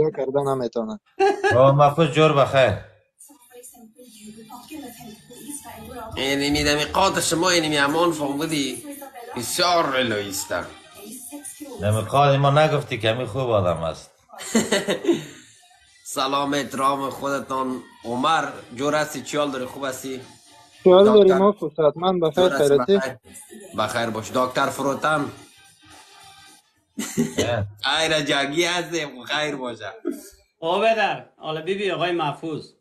پیدا کردن نمی‌تونه با محفوظ جور بخیر اینی میدمی قاد شما اینی امان فهمیدی بسیار رلویستم نمی‌خواد ما نگفتی که همی خوب آدم است. سلام احترام خودتان. عمر جور هستی؟ چیال داری؟ خوب هستی؟ دکتر. داریم ما فرصت من بخیر خیرتی؟ بخیر باش. دکتر فروتن. خیر جاگی هستی خیر باشه آبدر حالا ببین آقای محفوظ.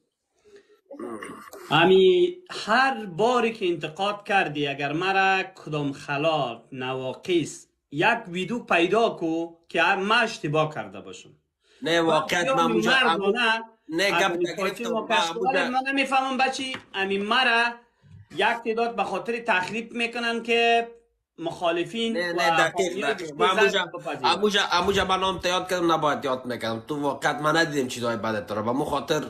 امی هر باری که انتقاد کردی اگر مرا کدام خلا نواقص یک ویدو پیدا کو که ما اشتباه کرده باشم. نه واقعیت من اونجا ابو- نه گپ نگرفتم. من نمی‌فهمم بچی. امی مرا یک تعداد به خاطر تخریب می‌کنن که مخالفین نه و نه دقیق دقیق. بیشتر من نام یاد کردم نباید یاد می‌کردم تو واقعیت من ندیدم چیزای بدت داره. به مو خاطر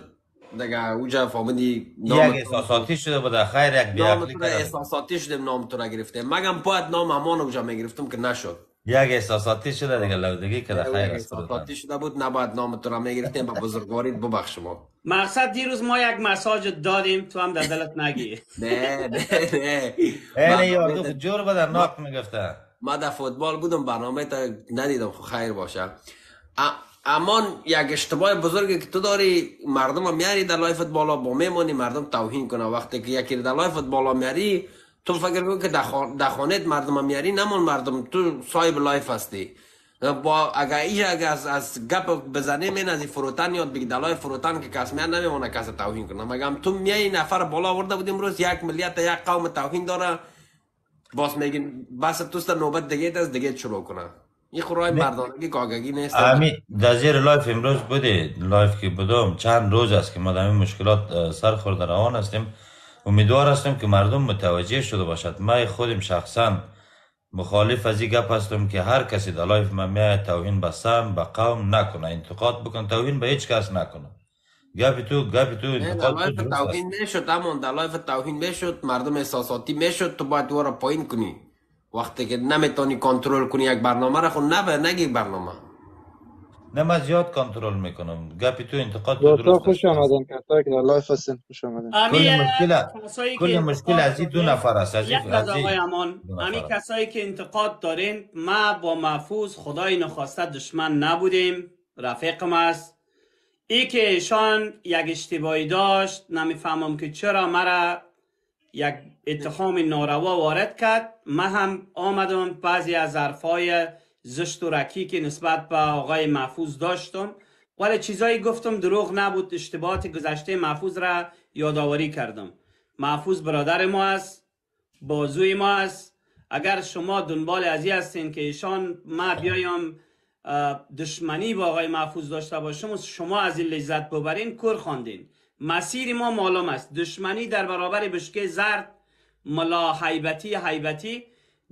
دیگه اوجا فهمیدی نام یک احساساتی شده بود خیر یک نام بیعقلی تو را کردم. احساساتی شدم نام تو را گرفتم مگم باید نام همان اوجا می‌گرفتم که نشد. یک احساساتی شده دیگه لودگی که یک خیر است احساساتی شده بود نباید نام تو را می‌گرفتم به بزرگواریت ببخش ما مقصد دیروز ما یک مساج دادیم تو هم در دلت نگی. نه نه نه. اینه یادو جور بود ناک می‌گفته. ما در فوتبال بودم برنامه تا ندیدم خب خیر باشه. ا- اما یک اشتباه بزرگی که تو داری مردم میاری در لایفت بالا با میمونی مردم توهین کنه وقتی که یکی در لایفت بالا میاری تو فکر کن که در خا- در خانه مردم میاری نمون مردم. تو صاحب لایف هستی. با اگر ایش اگر از, از گپ بزنه من از فروتن یاد بگی دلای فروتن که کس میان نمیمونه کس توهین کنه. مگم تو میای نفر بالا ورده بودیم روز یک ملیت یک قوم توهین داره. باز میگین بس توست نوبت دیگه از دیگه شروع کنه. این خورای مردانگی کاغگی نیست. امی در زیر live امروز بودی. live که بودم؟ چند روز است که ما در این مشکلات سر خورده روان هستیم. امیدوار هستم که مردم متوجه شده باشد. من خودم شخصا مخالف از این گپ هستم که هر کسی در live من میاد توهین به سم به قوم نکنه. انتقاد بکن توهین به هیچ کس نکنه. گپ تو گپ تو انتقاد تو. توهین می‌شد همون در live توهین می‌شد مردم احساساتی می‌شد تو باید را پایین کنی. وقتی که نمی‌تونی کنترل کنی یک برنامه را خود نبه نگی برنامه. نه من زیاد کنترل می‌کنم گپ تو انتقاد تو درست خوش است. آمدین کسایی که در live هستین خوش آمدین امی کل مشکل کل مشکل از این دو انتقاد نفر است از یک این آقای این امان است. کسایی که انتقاد دارین ما با محفوظ خدای نخواسته دشمن نبودیم رفیقم است ای که ایشان یک اشتباهی داشت نمی‌فهمم که چرا مرا یک اتهام ناروا وارد کرد من هم آمدم بعضی از حرفای زشت و رکی که نسبت به آقای محفوظ داشتم. ولی چیزایی گفتم دروغ نبود اشتباهات گذشته محفوظ را یادآوری کردم. محفوظ برادر ما است بازوی ما است. اگر شما دنبال ازی هستین که ایشان ما بیایم دشمنی با آقای محفوظ داشته باشم شما از این لذت ببرین کر خواندین. مسیر ما معلوم است. دشمنی در برابر بشکه زرد ملا حیبتی حیبتی.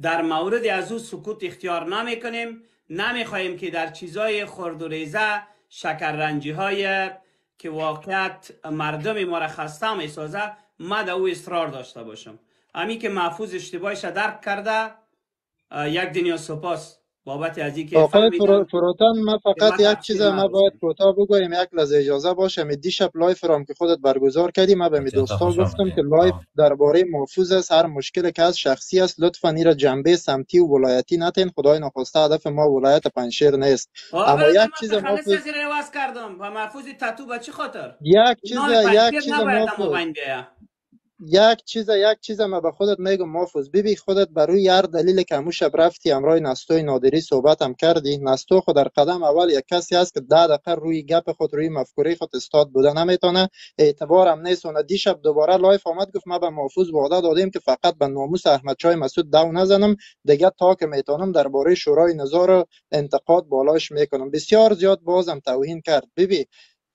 در مورد از او سکوت اختیار نمی کنیم نمی خواهیم که در چیزای خرد و ریزه شکررنجی های که واقعیت مردم ما را خسته می سازه ما در او اصرار داشته باشم. امی که محفوظ اشتباهش درک کرده یک دنیا سپاس. بابت از اینکه آقای فهمیدم فرو- فروتن ما فقط ما یک چیز ما. باید کوتاه بگویم. یک لحظه اجازه باشه می دیشب live رام که خودت برگزار کردی ما به می دوستا گفتم. که live. درباره محفوظ است هر مشکل که از شخصی است. لطفا این را جنبه سمتی و ولایتی نتین. خدای نخواسته هدف ما ولایت پنشیر نیست. اما یک من چیز محفوظ کردم. و محفوظ تتو به چه خاطر؟ یک چیز یک چیز محفوظ بیه یک چیز یک چیز ما به خودت میگم محفوظ ببین خودت بر روی هر دلیل که همون شب رفتی امرای نستوی نادری صحبت هم کردی. نستو خود در قدم اول یک کسی هست که ده دقیقه روی گپ خود روی مفکوره خود استاد بوده. نمی‌تونه اعتبار هم نیست. و دیشب دوباره لایف آمد گفت ما به محفوظ وعده دادیم که فقط به ناموس احمد چای مسعود دو نزنم. دیگه تا که می‌تونم درباره شورای نظار انتقاد بالاش می‌کنم. بسیار زیاد بازم توهین کرد. ببین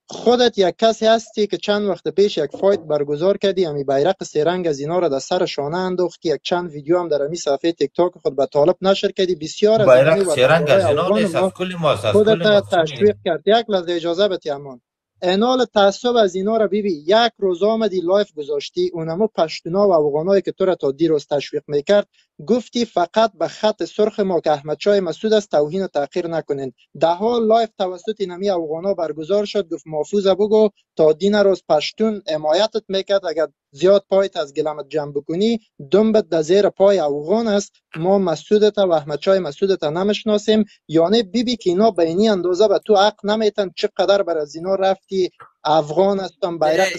خودت یک کسی هستی که چند وقت پیش یک فایت برگزار کردی امی بیرق سرنگ از اینا را در سر شانه انداختی یک چند ویدیو هم در امی صفحه تیک تاک خود به طالب نشر کردی. بسیار از بیرق سرنگ از اینا نیست از کل ماست خودت تشویق میگی؟ کرد. یک لحظه اجازه بتی امان. انال تعصب از اینا را بیبی. یک روز آمدی live گذاشتی. اونمو پشتونا و افغانایی که تو را تا دیروز تشویق می‌کرد گفتی فقط به خط سرخ ما که احمد شاه مسعود است توهین و تحقیر نکنین ده حال لایف توسط نمی افغانا برگزار شد گفت محفوظ بگو تا دین روز پشتون حمایتت می‌کرد. اگر زیاد پایت از گلمت جمع بکنی دنبت در زیر پای افغان است. ما مسعودت و احمد شاه مسعودت نمی‌شناسیم. یعنی بی بی که اینا به اینی اندازه به تو حق نمیتن چقدر بر از اینا رفتی؟ افغان هستم بیرق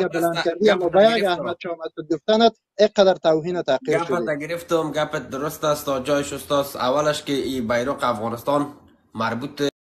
گپ بلند. کردی اما. به یک. احمد شاه مسعود گفتنت اینقدر توهین تحقیر گپت شدی گرفتم گپت درست است تا جایش است اولش که این بیرق افغانستان مربوط